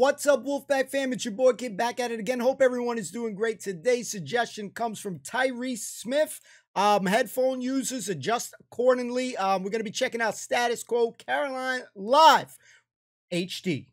What's up, Wolfpack fam? It's your boy Kid back at it again. Hope everyone is doing great. Today's suggestion comes from Tyrese Smith. Um, headphone users adjust accordingly. Um, we're going to be checking out Status Quo Caroline Live HD.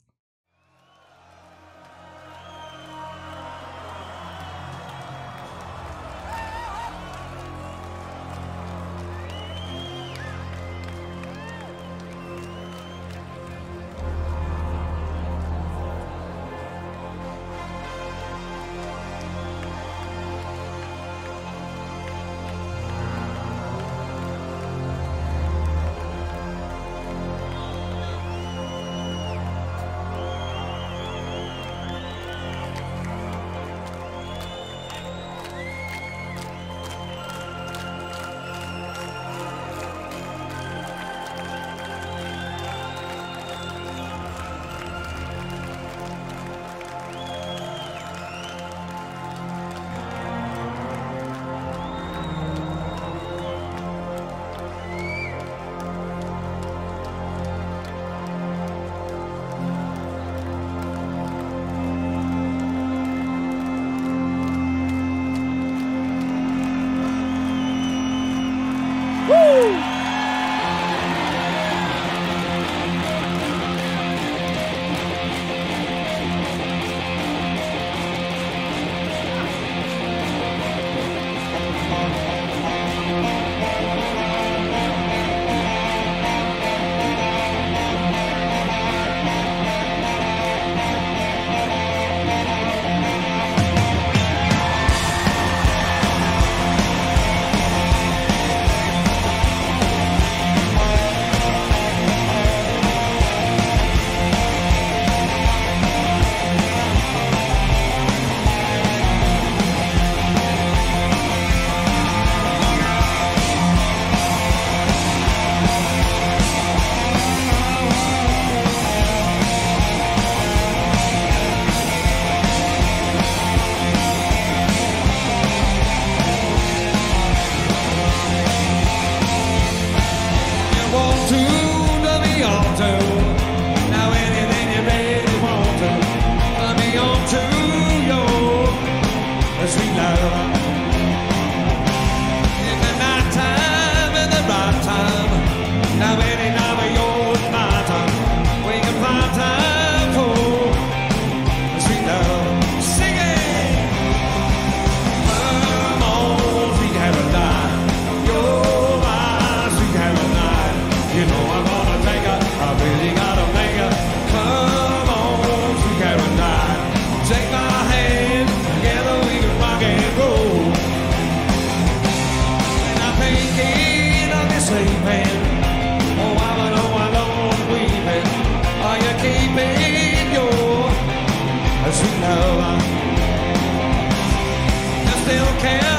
still care.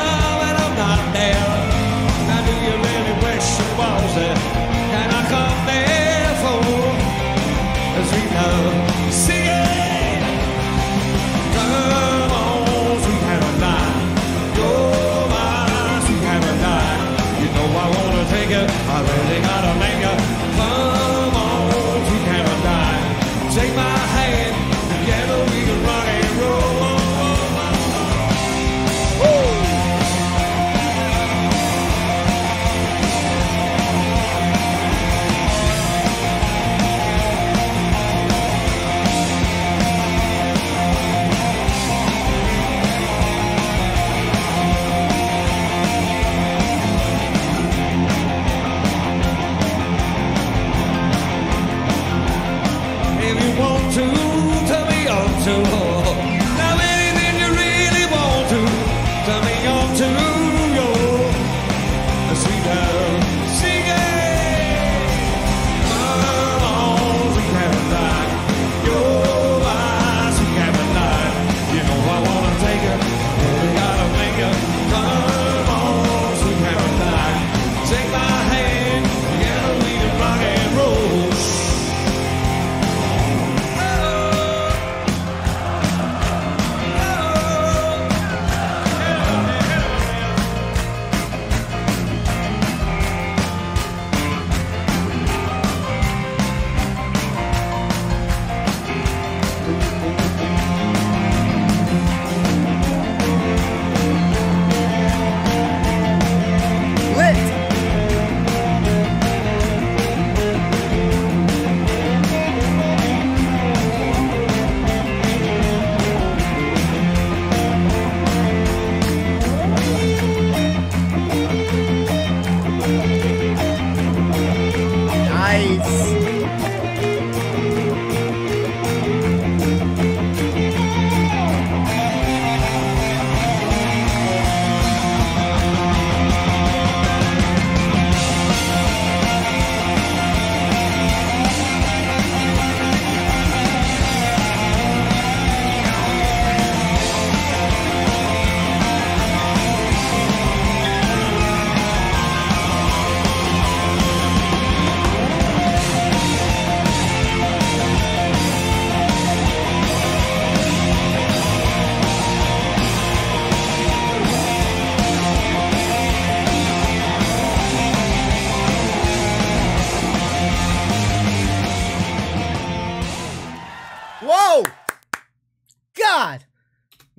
To to be all to.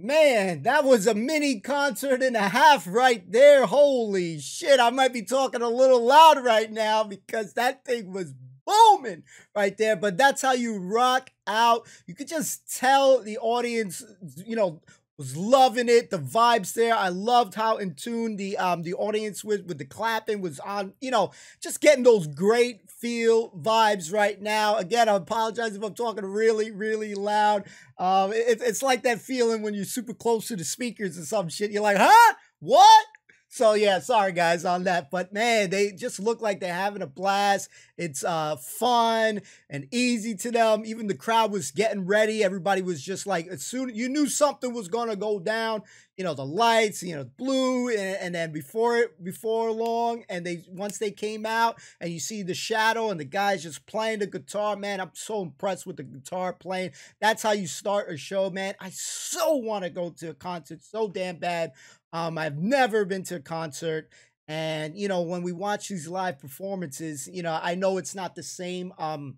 Man, that was a mini concert and a half right there. Holy shit. I might be talking a little loud right now because that thing was booming right there. But that's how you rock out. You could just tell the audience, you know, was loving it. The vibes there. I loved how in tune the um the audience with with the clapping was on. You know, just getting those great feel vibes right now. Again, I apologize if I'm talking really really loud. Um, it, it's like that feeling when you're super close to the speakers or some shit. You're like, huh? What? So yeah, sorry guys on that, but man, they just look like they're having a blast. It's uh fun and easy to them. Even the crowd was getting ready. Everybody was just like, as soon you knew something was gonna go down. You know the lights, you know blue, and, and then before it, before long, and they once they came out, and you see the shadow and the guys just playing the guitar. Man, I'm so impressed with the guitar playing. That's how you start a show, man. I so want to go to a concert so damn bad. Um, I've never been to a concert. And, you know, when we watch these live performances, you know, I know it's not the same um,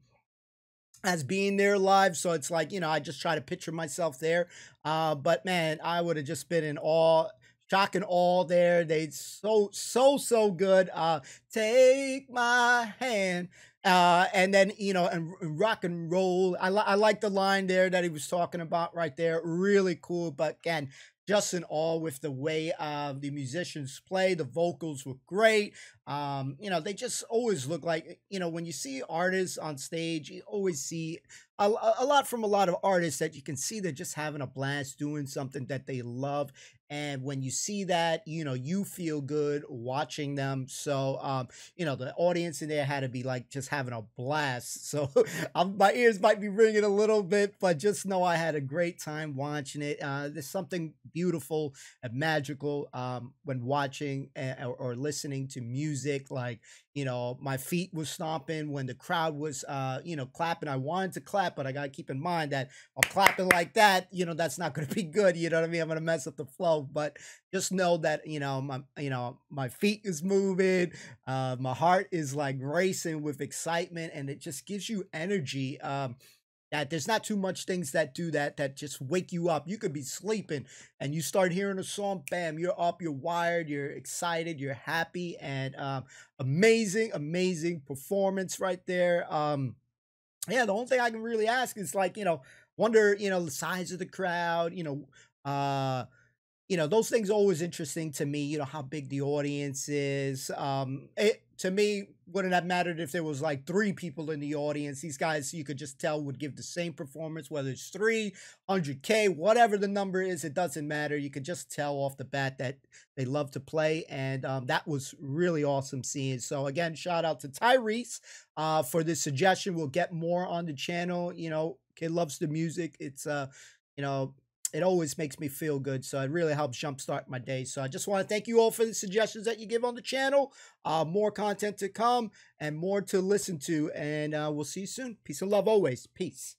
as being there live. So it's like, you know, I just try to picture myself there. Uh, but man, I would have just been in awe shock and awe there. They so so so good. Uh, take my hand. Uh, and then you know, and, and rock and roll. I, li- I like the line there that he was talking about right there. Really cool. But again, just in awe with the way uh, the musicians play. The vocals were great. Um, you know, they just always look like, you know, when you see artists on stage, you always see a, a lot from a lot of artists that you can see they're just having a blast doing something that they love. And when you see that, you know, you feel good watching them. So, um, you know, the audience in there had to be like just having a blast. So um, my ears might be ringing a little bit, but just know I had a great time watching it. Uh, there's something beautiful and magical um, when watching uh, or, or listening to music. Like, you know, my feet was stomping when the crowd was, uh, you know, clapping. I wanted to clap, but I got to keep in mind that I'm clapping like that, you know, that's not to be good. You know what I mean? I'm to mess up the flow, but just know that, you know, my, you know, my feet is moving. Uh, my heart is like racing with excitement and it just gives you energy. Um, that there's not too much things that do that that just wake you up. You could be sleeping and you start hearing a song, bam, you're up, you're wired, you're excited, you're happy, and um, amazing, amazing performance right there. Um, yeah, the only thing I can really ask is like, you know, wonder, you know, the size of the crowd, you know, uh, you know, those things always interesting to me, you know, how big the audience is. Um, it, to me, wouldn't have mattered if there was like three people in the audience. These guys, you could just tell, would give the same performance, whether it's three, 100K, whatever the number is, it doesn't matter. You could just tell off the bat that they love to play. And um, that was really awesome seeing. So, again, shout out to Tyrese uh, for this suggestion. We'll get more on the channel. You know, kid loves the music. It's, uh, you know, it always makes me feel good. So it really helps jumpstart my day. So I just want to thank you all for the suggestions that you give on the channel. Uh, more content to come and more to listen to. And uh, we'll see you soon. Peace and love always. Peace.